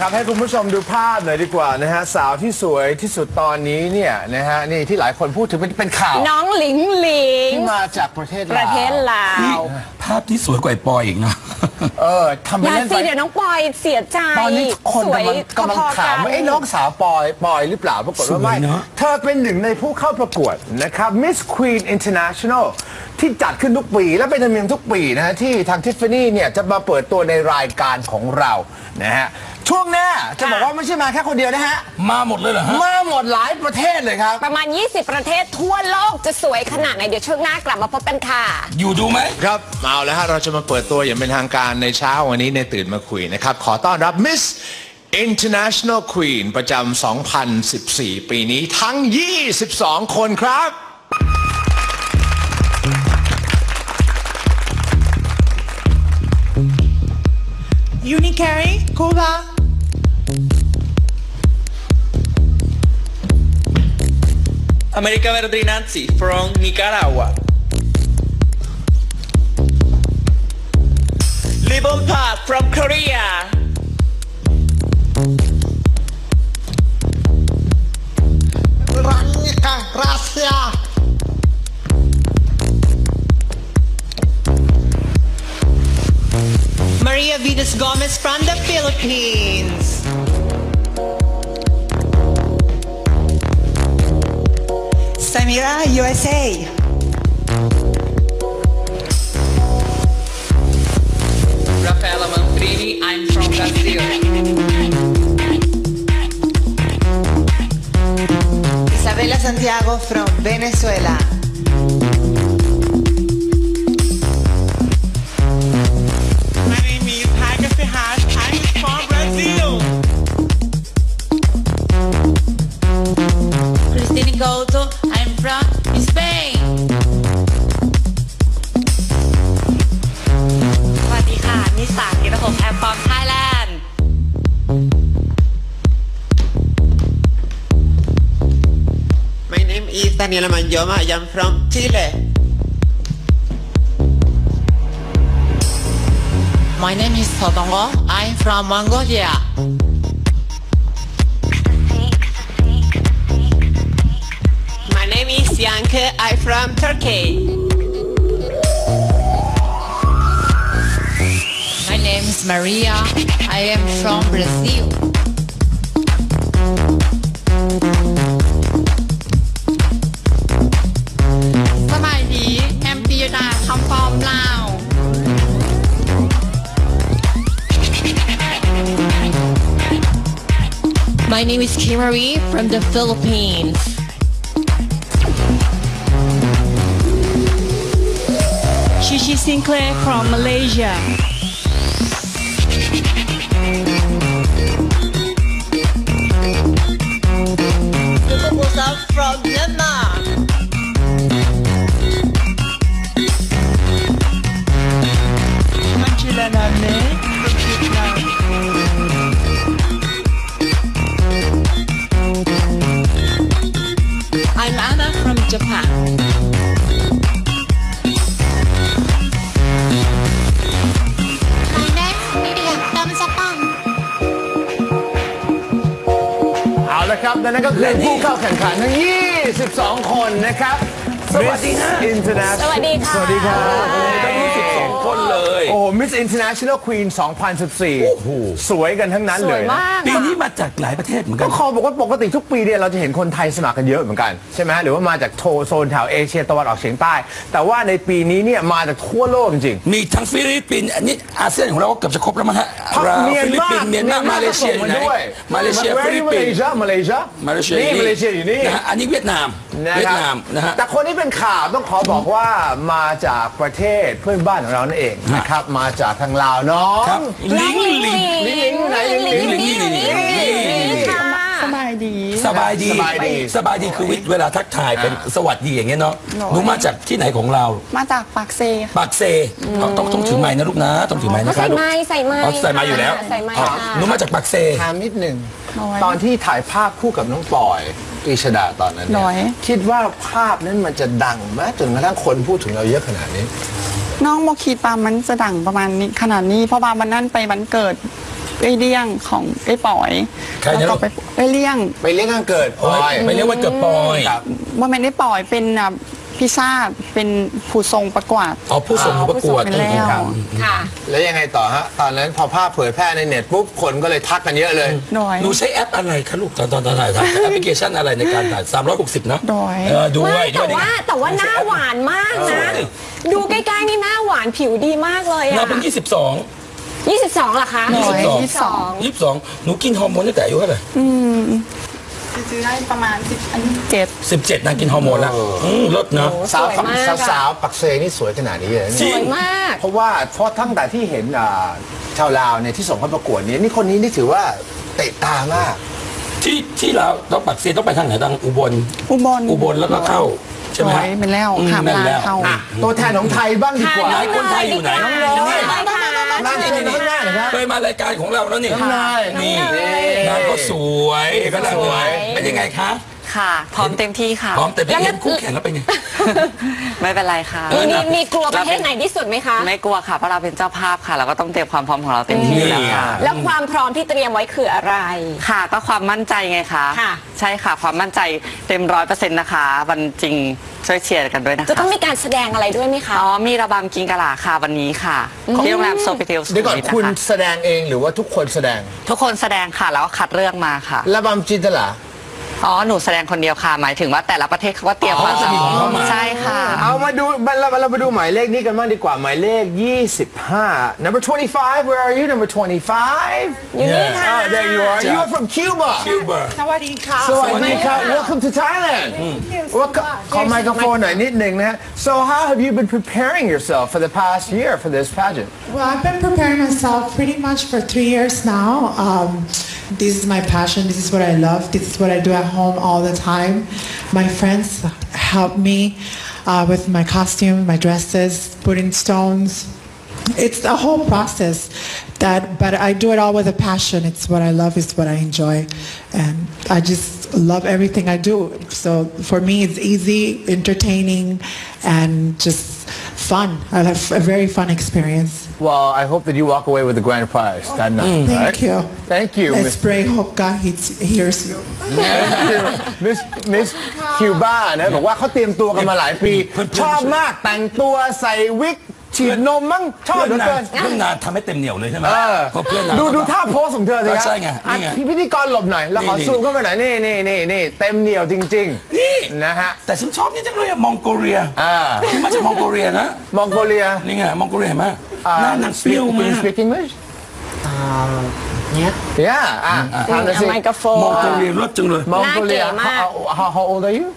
ครับให้คุณผู้ชมดูภาพหน่อยดีกว่านะฮะสาวที่สวยที่สุดตอนนี้เนี่ยนะฮะนี่ที่หลายคนพูดถึงเป็นเป็นข่าวน้องหลิงหลิง ที่มาจากประเทศปลาวระเทศลานี่วภาพที่สวยกว่าไอ้ปอยอีกนะเออทำไปอย่าเล่นสิไปเดี๋ยวน้องปอยเสียใจตอนนี้คนสวยกำลังกำลังพอๆถามว่ากันไอ้น้องสาวปอยปอยหรือเปล่าปรากฏว่าไม่สวยเนอะ เธอเป็นหนึ่งในผู้เข้าประกวดนะครับ Miss Queen International ที่จัดขึ้นทุกปี และเป็นธรรมเนียมทุกปีนะฮะที่ทางทิฟฟานี่เนี่ยจะมาเปิดตัวในรายการของเรานะฮะ ช่วงหน้าจะบอกว่าไม่ใช่มาแค่คนเดียวนะฮะ มาหมดเลยเหรอฮะ มาหมดหลายประเทศเลยครับ ประมาณ 20 ประเทศทั่วโลกจะสวยขนาดไหน เดี๋ยวช่วงหน้ากลับมาพบกันค่ะ อยู่ดูไหม ครับเอาแล้วฮะเราจะมาเปิดตัวอย่างเป็นทางการในเช้าวันนี้ในตื่นมาคุยนะครับ ขอต้อนรับ Miss International Queen ประจำ 2014 ปีนี้ทั้ง 22 คนครับ Unicary, Cuba. America Verdrinazzi from Nicaragua. Libon Park from Korea. Veronica, Russia. Maria Venus Gomez from the Philippines. Samira, USA. Rafaela Manfrini, I'm from Brazil. Isabela Santiago from Venezuela. Daniela Manjoma. I am from Chile. My name is Sodongo, I'm from Mongolia My name is Yanke, I'm from Turkey. My name is Maria, I am from Brazil My name is Kimari from the Philippines Shishi Sinclair from Malaysia. Musa from นั่นก็คือผู้เข้าแข่งขันทั้ง 22 คนนะครับ สวัสดีฮะ Miss International สวัสดีค่ะ สวัสดีครับทั้ง22 คนเลยโอ้ Miss International Queen 2014 สวยกันทั้งนั้นเลยสวยมากนะปีนี้มาจากหลายประเทศเหมือนกันก็ขอบอกว่าปกติทุกปีเนี่ยเราจะเห็นคนไทยสมัครกันเยอะเหมือนกัน ใช่ไหมหรือว่ามาจากโทโซนแถวเอเชียตะวันออกเฉียงใต้ แต่ว่าในปีนี้เนี่ยมาจากทั่วโลกจริง มีทั้งฟิลิปปินส์อันนี้อาเซียนของเราก็เกือบจะครบแล้วมั้งฮะๆพักลาวเมียนฟิลิปมาปินส์เมียนมามาเลเซียอยู่ไหนด้วยมาเลเซียฟิลิปปินส์มาเลเซียมาเลเซียมาเลเซียนี่มาเลเซียอยู่นี่นะฮะอันนี้เวียดนามนะเวียคดรับนามนะฮะ แต่คนที่เป็นข่าวต้องขอบอกว่ามาจากประเทศเพื่อนบ้านของเรานั่นเองนะครับ มาจากทางลาวน้อง ครับลิงลิง ลิงลิงไหนลิงลิงลิงลิงลิง ลิงค่ะ สบายดี สบายดีสบายดี สบายดีคือเวลาทักทายเป็นสวัสดีอย่างเงี้ยเนาะหนูมาจากที่ไหนของเรามาจากปากเซค่ะ ปากเซต้องต้องต้องถือไม้นะลูกนะ ต้องถือไม้นะใส่คะลูกไม้ใส่ไม้อ๋อใส่ไม้อยู่แล้วใส่ไม้อ๋อค่ะหนูมาจากปากเซ ถามนิดหนึ่งน้อย ตอนที่ถ่ายภาพคู่กับน้องปอย ปรีชดาตอนนั้นน้เนี่อยยคิดว่าภาพนั้นมันจะดังไหมจนกระทั่งคนพูดถึงเราเยอะขนาดนี้ น้องโมคิดปามันจะดังประมาณนี้ขนาดนี้ เพราะว่าวันนั้นไปวันเกิดเอ้ยเลี่ยงของไอ้ป๋อยใครนะ แล้วก็ไปเอ้ยเลี่ยงไปเลี้ยงงานเกิดพลโอ้อยยไปเรียกว่าเกิดปอยครับว่ามันได้ป๋อยเป็นอะ พิซซ่าเป็นผู้ทรงประกวด อ๋อผู้ส่งประกวดผู้ส่งไปแล้ว ครับค่ะ แล้วยังไงต่อฮะ ตอนนั้นพอภาพเผยแพร่ในเน็ตปุ๊บคนก็เลยทักกันเยอะเลย โดย หนูใช้แอปอะไรคะลูกตอนตอนตอนถ่ายทำแอปพลิเคชันอะไรในการถ่าย360 เนาะโดย เออด้วไม่ยแต่ด้วยว่าแต่ว่าหน้าหวานมากสนะวยดูใกล้ๆนี่หน้าหวานผิวดีมากเลยเราอะเพิ่ง22 22เหรอคะโดย22 22 หนูกินฮอร์โมนตั้งแต่อายุเท่าไหร่ ซื้อได้ประมาณสิบอันนี้เจ็ด 17นางกินฮอร์โมนแล้วอืมลดเนาะ สาวสวยมากอะ สาวๆปักเซนี่สวยขนาดนี้เลยจเนี่ยริสวยมาก เพราะว่าเพราะตั้งแต่ที่เห็นอ่าชาวลาวเนี่ยที่ส่งเข้าประกวดเนี่ยนี่คนนี้นี่ถือว่าเตะตามาก ที่ที่เราเราปักเซต้องไปทางไหนทางอุบลอุบล อุบลแล้วก็เข้า ใช่ไหมโดยเป็นแล้วอืมข้ามแม่นลาแล้วเข้าอะตัวแทนของไทยบ้างดีกว่าไหนคนไทยอยู่ไหน น้องเนยค่ะนั่งเชิญข้างหน้าหน่อยครับ เคยมารายการของเราแล้วนี่น้องเนยนี่นี่นางก็สวยก็แล้วสวย เป็นยังไงคะ ค่ะ พร้อมเต็มที่ค่ะ พร้อมแต่พี่เห็นคู่แข่งแล้วเป็นไง ไม่เป็นไรค่ะ มีมีมีกลัวประเทศไหนที่สุดไหมคะไม่กลัวค่ะเพราะเราเป็นเจ้าภาพค่ะเราก็ต้องเตรียมความพร้อมของเราเต็มที่อยู่แล้วค่ะ แล้วความพร้อมที่เตรียมไว้คืออะไร ค่ะก็ความมั่นใจไงคะ ค่ะ ใช่ค่ะความมั่นใจเต็มร้อยเปอร์เซ็นต์นะคะ วันจริงช่วยเชียร์กันด้วยนะจะต้อคะงมีการแสดงอะไรด้วยไหมคะ อ๋อมีระบำกิงกะหล่าค่ะวันนี้ค่ะที่โรงแรมโซฟิเทลสุขุมวิท เดี๋ยวก่อนคุณนะคะแสดงเองหรือว่าทุกคนแสดงทุกคนแสดงค่ะแล้วก็คัดเรื่องมาค่ะ ระบำจินตลา อ๋อ หนูแสดงคนเดียวค่ะ หมายถึงว่าแต่ละประเทศเขาก็เตรียมอ๋อมาจะมีของเขามาใช่ค่ะ เอามาดูเราเรามาดูหมายเลขนี้กันบ้างดีกว่าหมายเลข 25 number 25 where are you number 25อยู่นี่ค่ะ oh there you are you are from Cuba คิวบาร์สวัสดีค่ะสวัสดีครับ welcome to Thailand Welcome ขอไมโครโฟนหน่อยนิดหนึ่งนะฮะ so how have you been preparing yourself for the past year for this pageant Well, I've been preparing myself pretty much for three years now. Um, this is my passion. This is what I love. This is what I do at home all the time. My friends help me uh, with my costume, my dresses, putting stones. It's a whole process that, but I do it all with a passion. It's what I love. It's what I enjoy, and I just love everything I do. So for me, it's easy, entertaining, and just fun. I have a very fun experience. Well I hope that you walk away with the grand prize that night Thank right? you. thank you Let's Miss pray hope God he- hears you. Miss Miss Cuba นะบอกว่าเขาเตรียมตัวกันมาหลายปีเพื่อนๆชอบมากแต่งตัวใส่วิกฉีดนมมั้งชอบเพื่อนเหลือนาเกินงเพื่อนนางทำให้เต็มเหนียวเลยใช่ไหมเออเพราะเพื่อนนางดูดูท่าโพสของเธอสิครับใช่ไงนี่ไงอะพี่พิธีกรหลบหน่อยแล้วขอนี่ซูมเข้าไปหน่อยนี่นี่นี่นี่เต็มเหนียวจริงนี่ๆนะฮะแต่ฉันชอบนี่จังเลยอะมองโกเลียอ่าที่มาจากมองโกเลียนะมองโกเลียนี่ไงมองโกเลียเห็นไหม หน้านางเปรี้ยวมาก speak English yeah yeah อะทำหน่อยสิไมโครโฟนมองโกเลียรสจังเลยมองโกเลียหน้าเก๋มาก how how how old are you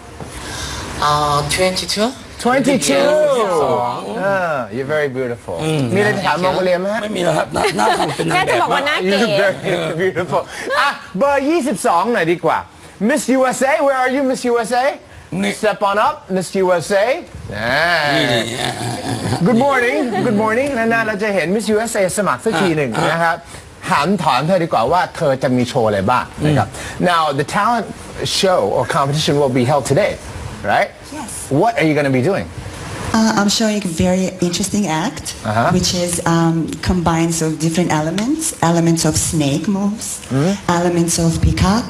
Uh, 22? 22เออ you're very beautiful มีอะไรจะถามมองโกเลียไหมฮะไม่มีแล้วครับหน้าหน้าทำเป็นนางแค่แบจะบบอกว่าหน้า You เก๋ look very beautiful อะเบอร์ 22 หน่อยดีกว่า Miss USA where are you Miss USA นี่ Step on up Miss USA อ่า Good morning Good morning นานๆเราจะเห็น Miss USA สมัครสักทีหนึ่งนะครับถามถามเธอดีกว่าว่าเธอจะมีโชว์อะไรบ้างนะครับ Now the talent show or competition will be held today right Yes. What are you going to be doing Uh, I'm showing a very interesting act, Uh-huh. which is um, combines of different elements, elements of snake moves, Hmm? elements of peacock,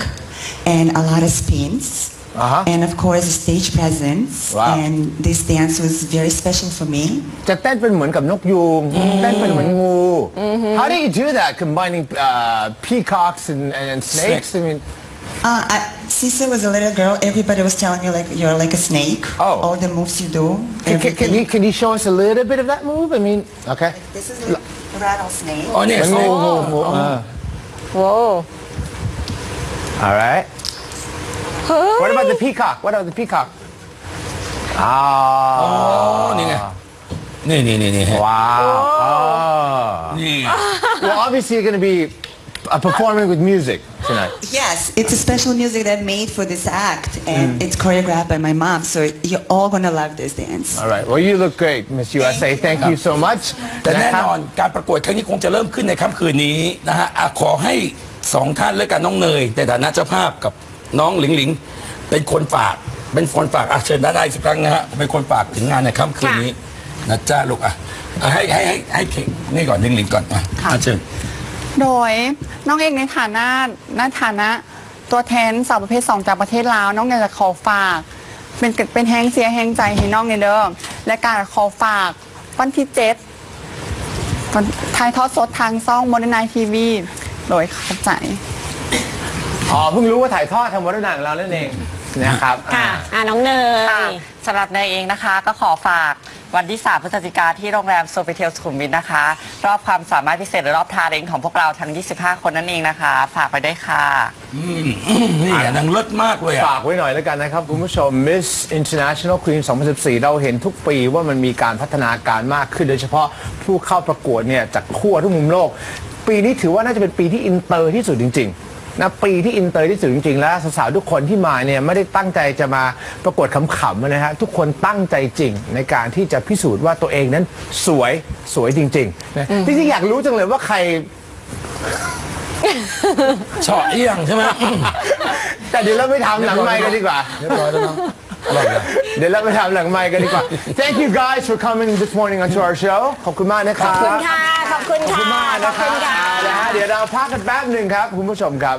and a lot of spins. Uh-huh. And of course, stage presence. Wow. And this dance was very special for me. จะเต้นเป็นเหมือนกับนกยูงเต้นเป็นเหมือนงู How do you do that combining uh, peacocks and, and snakes I mean Uh, I, since I was a little girl, everybody was telling me like you're like a snake. Oh. All the moves you do. can, can, can, you, can you show us a little bit of that move I mean okay This is a rattlesnake. อ๋อเนี่ย มัน งูงูงูเออ โว้ alright What about the peacock What about the peacock อ๋อ อ๋อนี่ไงนี่นี่นี่นี่ ว้าว นี่ไง Well obviously you're going to be uh, performing with music tonight Yes, it's a special music that I made for this act, and it's choreographed by my mom. So you're all gonna love this dance. Alright well you look great Miss USA Thank you so much แต่แน่ ะครับ นอนการประกวดครั้งนี้คงจะเริ่มขึ้นในค่ำคืนนี้นะฮะอ่ะขอให้สองท่านแล้วกันน้องเนยในฐานะเจ้าภาพกับ น้องหลิงหลิงเป็นคนฝาก เป็นคนฝากอะเชิญด้านในสักครั้งนะฮะเป็นคนฝากถึงงานในค่ำคืนนี้นะจ้าลูกอะอะให้ให้ให้ให้เข่งนี่ก่อนหลิงหลิงก่อนอะอะเชิญโดยน้องเองในฐานะในฐานะ ตัวแทนสาวประเภทสองจากประเทศลาวน้องอยากจะขอฝาก เป็นเป็นแฮงเสียแฮงใจให้น้องในเด้อและการขอฝากวันที่เจ็ดวันถ่ายทอดสดทางซ่องโมเดนไนทีวีโดยเข้าใจ อ๋อเพิ่งรู้ว่าถ่ายทอดทางวัฒนธรรมของเรานั่นเองนะครับค่ะ อ่าน้องเนค่ะยสำหรับเนยเองนะคะก็ขอฝากวันที่ 3 พฤศจิกาที่โรงแรมโซฟิเทลสุขุมวิทนะคะ รอบความสามารถพิเศษหรือรอบ talent ของพวกเราทั้ง 25 คนนั่นเองนะคะ ฝากไว้ด้วยค่ะ นี่อะนางเลิศมากเลยอะ ฝากไว้หน่อยแล้วกันนะครับ คุณผู้ชม Miss International Queen 2014 เราเห็นทุกปีว่ามันมีการพัฒนาการมากขึ้น โดยเฉพาะผู้เข้าประกวดเนี่ยจากทั่วทุกมุมโลก ปีนี้ถือว่าน่าจะเป็นปีที่อินเตอร์ที่สุดจริง ๆ นะปีที่อินเตอร์ที่สุดจริงๆ แล้วสาวๆทุกคนที่มาเนี่ยไม่ได้ตั้งใจจะมาประกวดขำๆนะฮะทุกคนตั้งใจจริงในการที่จะพิสูจน์ว่าตัวเองนั้นสวยสวยจริงๆนะจริงๆอยากรู้จังเลยว่าใครเฉาะเอี้ยงใช่ไหมแต่เดี๋ยวเราไปทำหลังไมค์กันดีกว่าเรียบร้อยแล้วเนาะอร่อยเลยเดี๋ยวเราไปทำหลังไมค์กันดีกว่า Thank you guys for coming this morning onto our show ขอบคุณมากนะคขรัอบบคุณค่ะข อบคุณขอบค่ะคุณมากขนะอบครัคุบณค่ะเอาละฮะเดี๋ยวเราพักกันแป๊บหนึ่งครับ คุณผู้ชมครับ